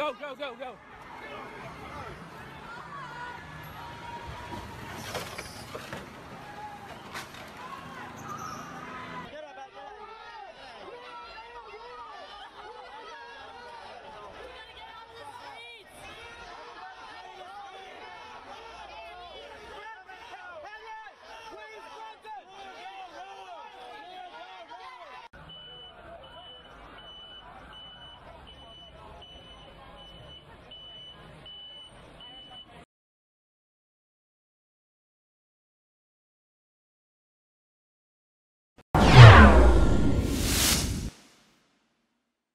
go, go, go.